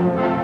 This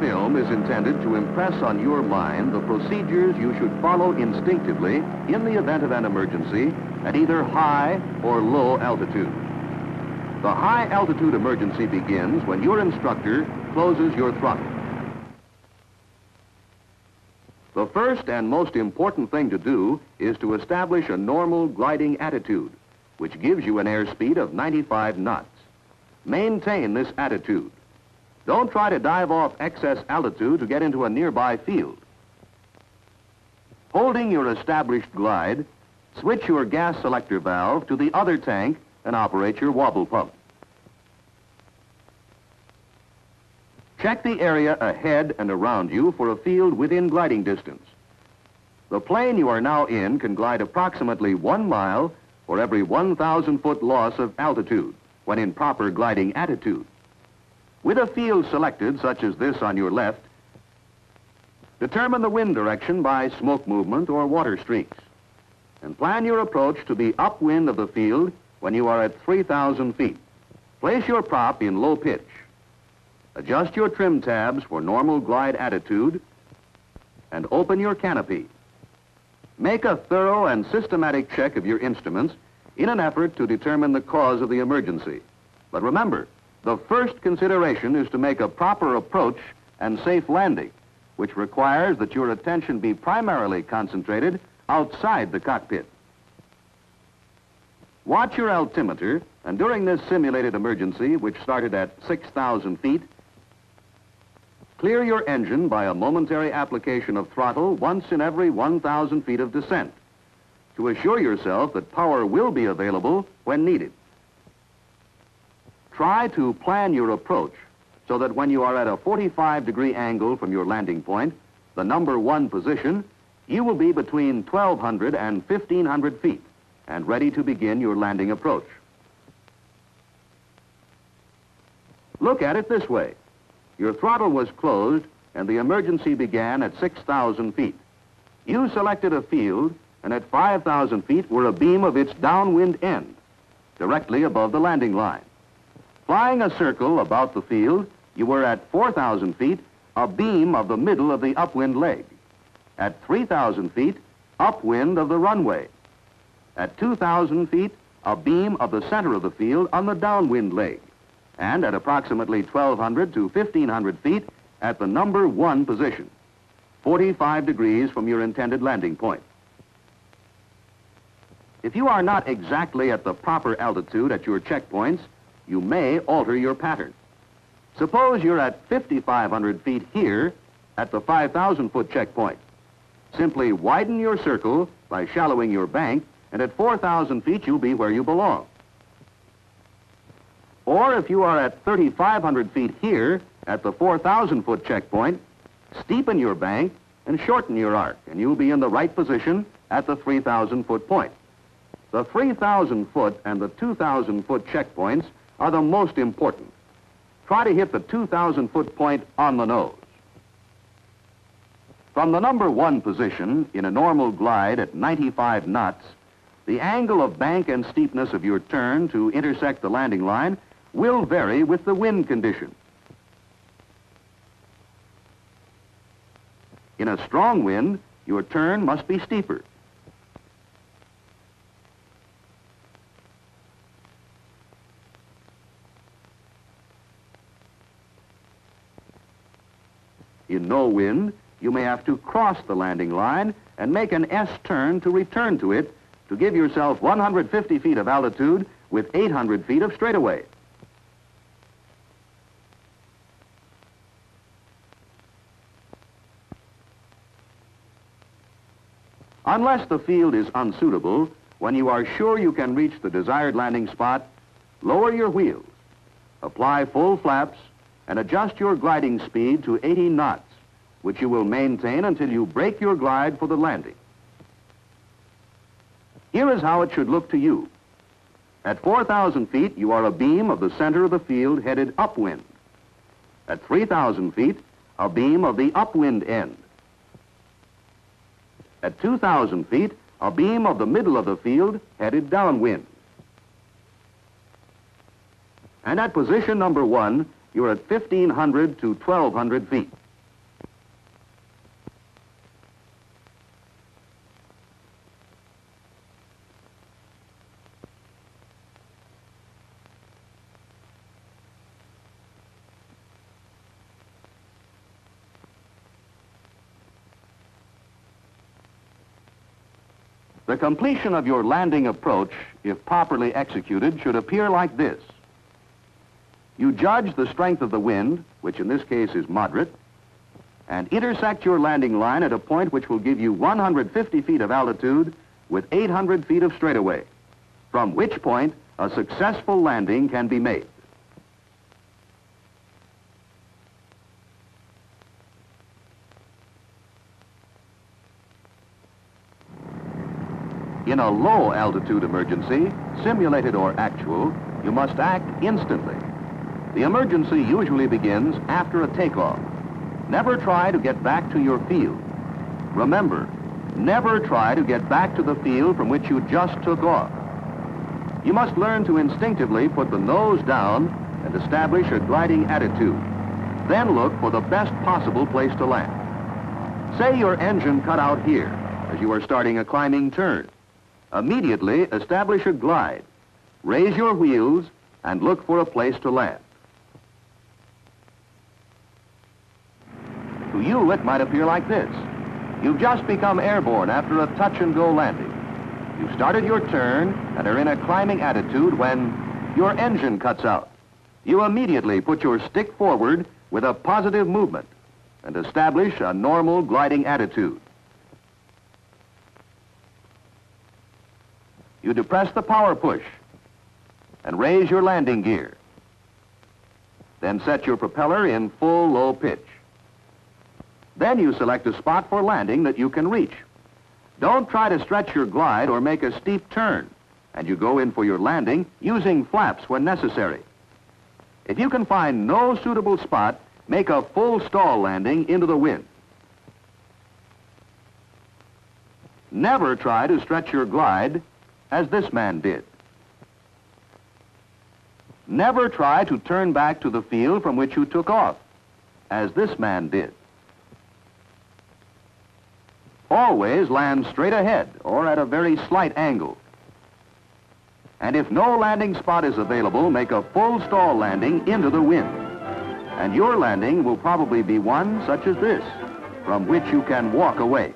film is intended to impress on your mind the procedures you should follow instinctively in the event of an emergency at either high or low altitude. The high altitude emergency begins when your instructor closes your throttle. The first and most important thing to do is to establish a normal gliding attitude, which gives you an airspeed of 95 knots. Maintain this attitude. Don't try to dive off excess altitude to get into a nearby field. Holding your established glide, switch your gas selector valve to the other tank and operate your wobble pump. Check the area ahead and around you for a field within gliding distance. The plane you are now in can glide approximately one mile for every 1,000 foot loss of altitude when in proper gliding attitude. With a field selected, such as this on your left, determine the wind direction by smoke movement or water streaks, and plan your approach to the upwind of the field when you are at 3,000 feet. Place your prop in low pitch. Adjust your trim tabs for normal glide attitude, and open your canopy. Make a thorough and systematic check of your instruments in an effort to determine the cause of the emergency. But remember, the first consideration is to make a proper approach and safe landing, which requires that your attention be primarily concentrated outside the cockpit. Watch your altimeter, and during this simulated emergency, which started at 6,000 feet, clear your engine by a momentary application of throttle once in every 1,000 feet of descent to assure yourself that power will be available when needed. Try to plan your approach so that when you are at a 45 degree angle from your landing point, the number one position, you will be between 1,200 and 1,500 feet and ready to begin your landing approach. Look at it this way. Your throttle was closed and the emergency began at 6,000 feet. You selected a field and at 5,000 feet were abeam of its downwind end, directly above the landing line. Flying a circle about the field, you were at 4,000 feet, abeam of the middle of the upwind leg. At 3,000 feet, upwind of the runway. At 2,000 feet, abeam of the center of the field on the downwind leg. And at approximately 1,200 to 1,500 feet, at the number one position, 45 degrees from your intended landing point. If you are not exactly at the proper altitude at your checkpoints, you may alter your pattern. Suppose you're at 5,500 feet here at the 5,000 foot checkpoint. Simply widen your circle by shallowing your bank, and at 4,000 feet you'll be where you belong. Or if you are at 3,500 feet here at the 4,000 foot checkpoint, steepen your bank and shorten your arc, and you'll be in the right position at the 3,000 foot point. The 3,000 foot and the 2,000 foot checkpoints are the most important. Try to hit the 2,000 foot point on the nose. From the number one position in a normal glide at 95 knots, the angle of bank and steepness of your turn to intersect the landing line will vary with the wind condition. In a strong wind, your turn must be steeper. In no wind, you may have to cross the landing line and make an S turn to return to it to give yourself 150 feet of altitude with 800 feet of straightaway. Unless the field is unsuitable, When you are sure you can reach the desired landing spot, lower your wheels, apply full flaps, and adjust your gliding speed to 80 knots, which you will maintain until you break your glide for the landing. Here is how it should look to you. At 4,000 feet, you are abeam of the center of the field headed upwind. At 3,000 feet, abeam of the upwind end. At 2,000 feet, abeam of the middle of the field headed downwind. And at position number one, you're at 1,500 to 1,200 feet. The completion of your landing approach, if properly executed, should appear like this. You judge the strength of the wind, which in this case is moderate, and intersect your landing line at a point which will give you 150 feet of altitude with 800 feet of straightaway, from which point a successful landing can be made. In a low altitude emergency, simulated or actual, you must act instantly. The emergency usually begins after a takeoff. Never try to get back to your field. Remember, never try to get back to the field from which you just took off. You must learn to instinctively put the nose down and establish a gliding attitude. Then look for the best possible place to land. Say your engine cut out here as you are starting a climbing turn. Immediately establish a glide. Raise your wheels and look for a place to land. To you, it might appear like this. You've just become airborne after a touch-and-go landing. You started your turn and are in a climbing attitude when your engine cuts out. You immediately put your stick forward with a positive movement and establish a normal gliding attitude. You depress the power push and raise your landing gear. Then set your propeller in full low pitch. Then you select a spot for landing that you can reach. Don't try to stretch your glide or make a steep turn, and you go in for your landing using flaps when necessary. If you can find no suitable spot, make a full stall landing into the wind. Never try to stretch your glide as this man did. Never try to turn back to the field from which you took off, as this man did. Always land straight ahead or at a very slight angle. And if no landing spot is available, make a full stall landing into the wind. And your landing will probably be one such as this, from which you can walk away.